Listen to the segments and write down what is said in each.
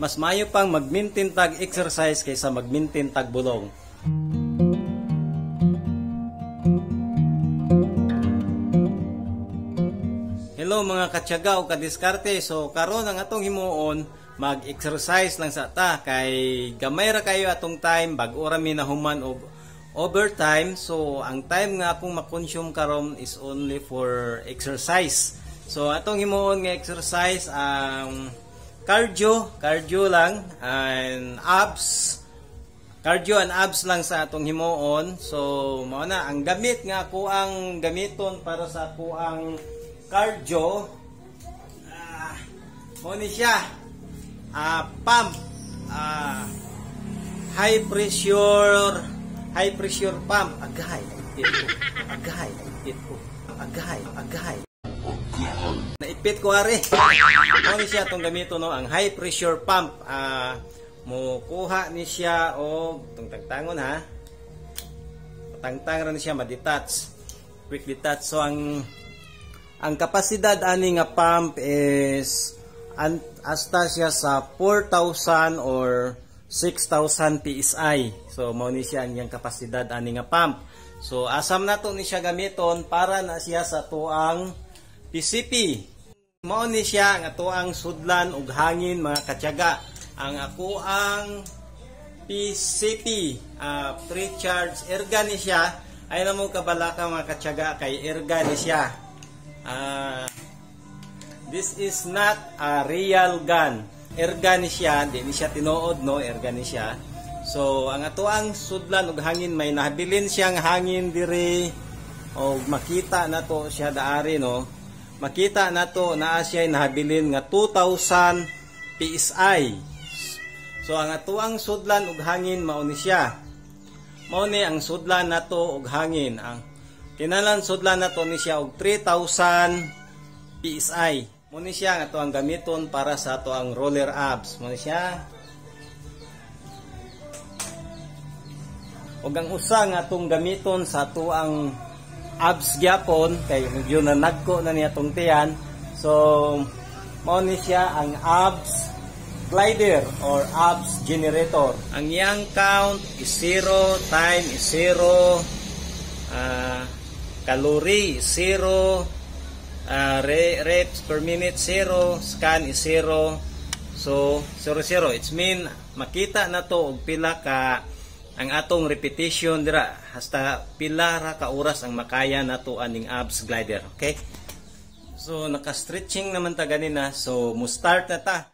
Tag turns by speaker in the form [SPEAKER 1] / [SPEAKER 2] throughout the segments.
[SPEAKER 1] Mas mayo pang mag-maintain tag exercise kaysa mag-maintain tag bulong. Hello mga katyaga o kadiskarte. So karon ang atong himuon mag-exercise lang sa ta kay gamay ra kayo atong time bag-o ra mi nahuman og overtime. So ang time nga akong makonsume karon is only for exercise. So atong himuon nga exercise ang cardio, cardio lang and abs. Cardio and abs lang sa atong himuon. So mao na ang gamit nga ako ang gamiton para sa ako ang cardio ah ni siya ah pump ah high pressure high pressure pump. Agay ko. Agay ko. Agay agay naipit ko ari. Ni siya tong gamito no? Ang high pressure pump. Ah mo kuha ni siya o tong tagtangon ha? Tangtang ra ni siya ma-detach quick detach. So ang ang kapasidad ani nga pump is an, hasta siya sa 4,000 or 6,000 PSI. So mao ni siya ang kapasidad ani nga pump. So asam nato ni siya gamiton para na siya sa tuang PCP. Mao ni siya nga tuang sudlan ug hangin mga katyaga. Ang ako ang PCP uh, pre-charge erga ni siya ay namo kabalaka mga katyaga kay erga ni siya. Uh, this is not a real gun. Erga ni siya, di ni siya tinuod no, erga ni siya. So ang ato ang sudlan ug hangin may nahabilin siyang hangin diri o makita na to siya daari no. Makita na to naa siya nahabilin nga 2000 PSI. So ang ato ang sudlan ug hangin mao ni siya. Mao ni ang sudlan nato ug hangin ang Kinalan sudlan na to ni siya og 3,000 PSI. Muna siya nga to ang gamiton para sa to ang roller abs. Muna siya. Og ang usa nga tong gamiton sa to ang abs gyapon kay medyo na nagko na niya tong tiyan. So mao ni siya ang abs glider or abs generator. Ang yang count is 0, time is 0, uh, calorie 0 uh, reps per minute 0 scan is 0 so 0 0 it's mean makita na to og pila ka ang atong repetition dira hasta pila ra ka oras ang makaya nato aning abs glider okay? So naka stretching naman ta ganina. So mo start na ta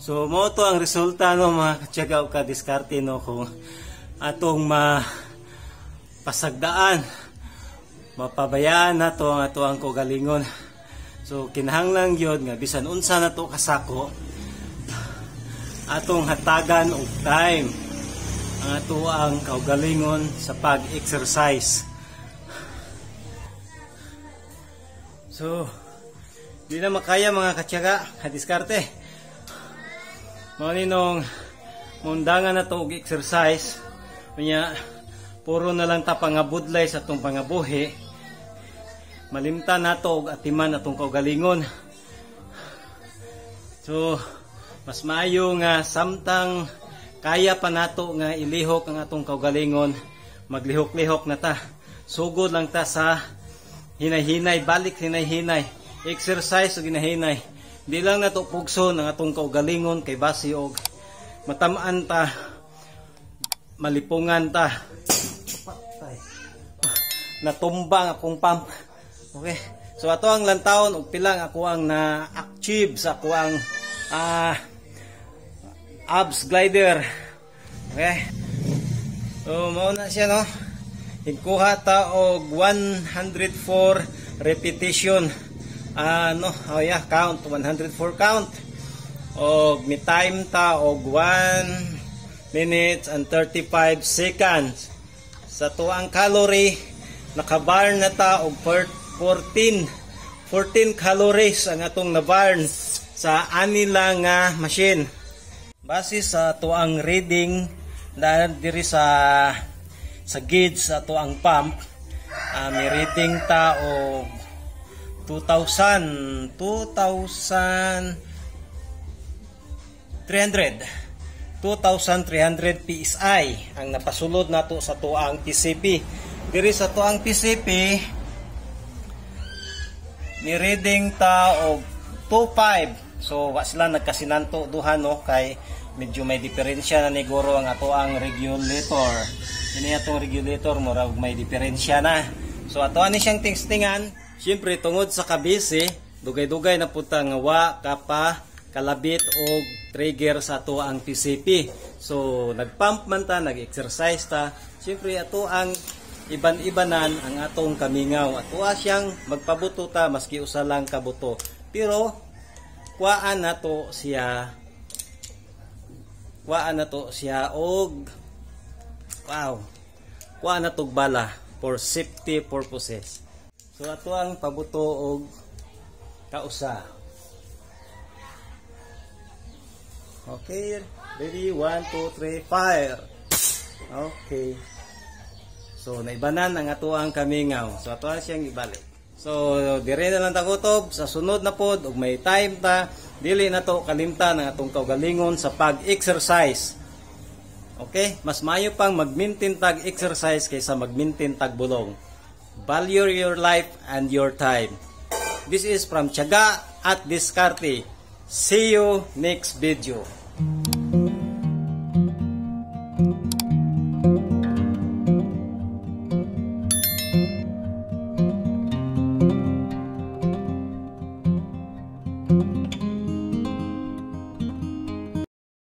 [SPEAKER 1] So mo to ang resulta no mga katyaga o kadiskarte no kung atong ma pasagdaan mapabayaan na to ang ato ang kogalingon. So kinahanglang yun nga bisan unsa na to kasako atong hatagan og time ang ato ang kaugalingon sa pag-exercise. So, di na makaya mga katyaga, hadiskarte. Mga ninong mundangan na to exercise. Kanya puro na lang ta pangabudlay sa atong pangabuhi. Malimta na to og atiman atong kaugalingon. So, mas maayo nga samtang kaya pa nato nga ilihok ang atong kaugalingon maglihok-lihok na ta sugod lang ta sa hinay-hinay balik hinay-hinay exercise ug hinay-hinay di lang nato pugso ng atong kaugalingon kay basi og matamaan ta malipungan ta. Natumba ang akong pump. Okay. So ato ang lantawon og pilang ako ang na-achieve sa ako ang ah, abs glider. Okay. So mao na siya no? Higkuha ta og 104 repetition. Ano, oh yeah, count 104 count. Og mi time ta og 1 minutes and 35 seconds. Sa tuang calorie nakabarn na ta og 14 14 calories ang atong na-burn sa anila nga machine. Base sa tuang reading na diri sa sa gauge sa to ang pump uh, may rating ta og 2,000 2,300 2,300 PSI ang napasulod nato sa tuang PCP diri sa tuang PCP ni reading ta og 2,500 so wa sila nagkasinanto duha no? Kay medyo may diferensya na ni Goro ang ato ang regulator. Ini atong regulator murag may diferensya na. So ato ani siyang tingstingan syempre tungod sa kabisi dugay-dugay na punta nga wa kapa kalabit og trigger sa ato ang PCP so nagpump man ta nag-exercise ta. Syempre ato ang iban-ibanan ang atong kamingaw. Ato siyang magpabuto ta maski usa lang kabuto pero kuaan nato siya kuhaan na to siya og wow kuha na tog bala for safety purposes so ato ang pabuto og kausa. Okay ready? 1 2 3 fire. Okay. So naibanan ang ato ang kamingaw. So ato siyang ibalik. So dire na lang takutob sa sunod na pod og may time ta dili na to kalimtan ang atong kaugalingon sa pag-exercise. Okay? Mas mayo pang mag-maintain tag exercise kaysa mag-maintain tag bulong. Value your life and your time. This is from Tiaga at Discarte. See you next video.